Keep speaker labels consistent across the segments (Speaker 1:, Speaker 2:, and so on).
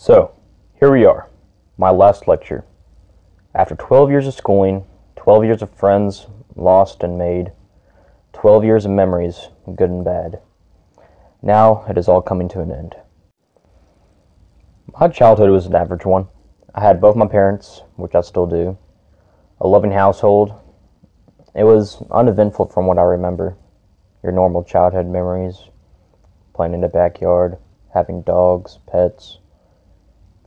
Speaker 1: So, here we are, my last lecture. After 12 years of schooling, 12 years of friends lost and made, 12 years of memories, good and bad. Now it is all coming to an end. My childhood was an average one. I had both my parents, which I still do, a loving household. It was uneventful from what I remember. Your normal childhood memories, playing in the backyard, having dogs, pets,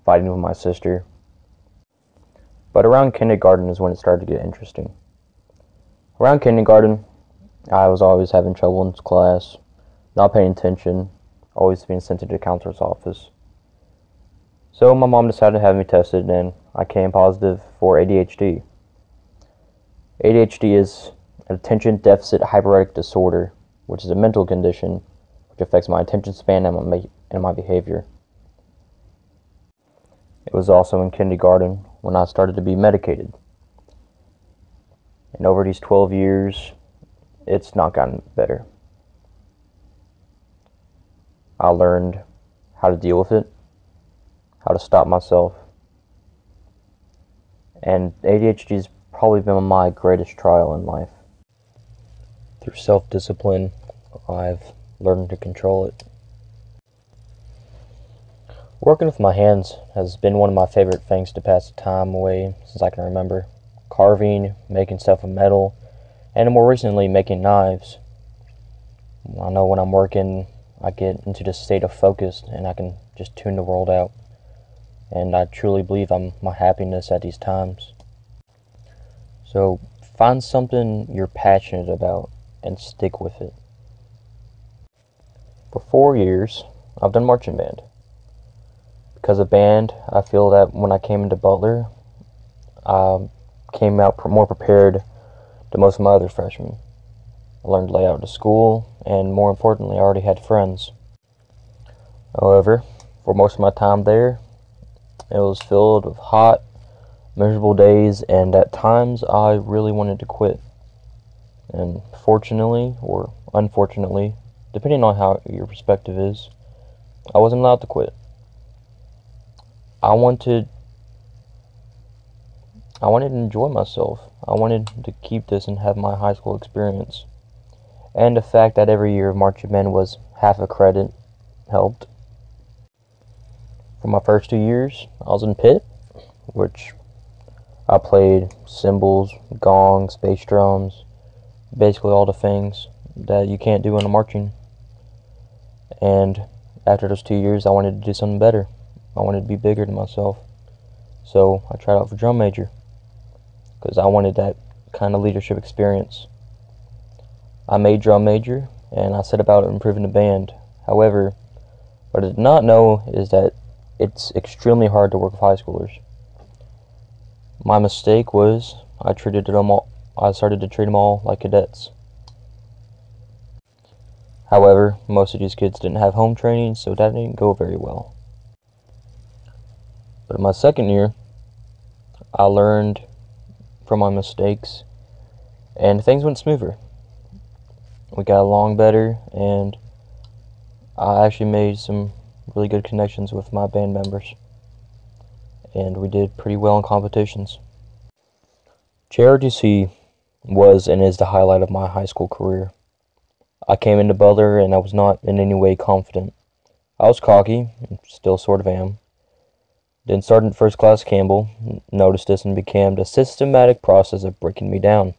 Speaker 1: fighting with my sister. But around kindergarten is when it started to get interesting. Around kindergarten, I was always having trouble in class, not paying attention, always being sent to the counselor's office. So my mom decided to have me tested and I came positive for ADHD. ADHD is attention deficit hyperactive disorder, which is a mental condition which affects my attention span and my, and my behavior. It was also in kindergarten when I started to be medicated. And over these 12 years, it's not gotten better. I learned how to deal with it, how to stop myself. And ADHD has probably been my greatest trial in life. Through self discipline, I've learned to control it. Working with my hands has been one of my favorite things to pass the time away since I can remember. Carving, making stuff of metal, and more recently making knives. I know when I'm working, I get into this state of focus and I can just tune the world out. And I truly believe I'm my happiness at these times. So find something you're passionate about and stick with it. For four years, I've done marching band because of band, I feel that when I came into Butler, I came out more prepared than most of my other freshmen. I learned to lay out to school, and more importantly, I already had friends. However, for most of my time there, it was filled with hot, miserable days, and at times I really wanted to quit. And fortunately, or unfortunately, depending on how your perspective is, I wasn't allowed to quit. I wanted I wanted to enjoy myself. I wanted to keep this and have my high school experience. And the fact that every year of marching band was half a credit helped. For my first two years, I was in pit, which I played cymbals, gongs, bass drums, basically all the things that you can't do in a marching. And after those two years, I wanted to do something better. I wanted to be bigger than myself. So I tried out for drum major because I wanted that kind of leadership experience. I made drum major and I set about improving the band. However, what I did not know is that it's extremely hard to work with high schoolers. My mistake was I treated them all I started to treat them all like cadets. However, most of these kids didn't have home training, so that didn't go very well. But in my second year, I learned from my mistakes and things went smoother. We got along better and I actually made some really good connections with my band members. And we did pretty well in competitions. JROTC was and is the highlight of my high school career. I came into Butler and I was not in any way confident. I was cocky, still sort of am, then Sergeant First Class Campbell noticed this and began a systematic process of breaking me down.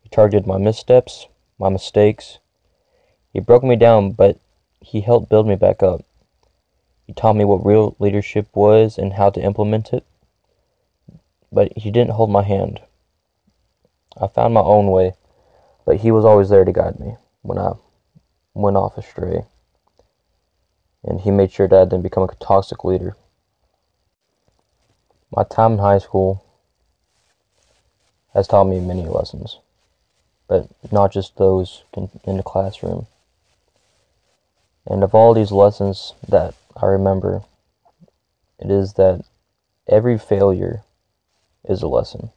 Speaker 1: He targeted my missteps, my mistakes. He broke me down, but he helped build me back up. He taught me what real leadership was and how to implement it, but he didn't hold my hand. I found my own way, but he was always there to guide me when I went off astray. And he made sure that I didn't become a toxic leader. My time in high school has taught me many lessons, but not just those in the classroom. And of all these lessons that I remember, it is that every failure is a lesson.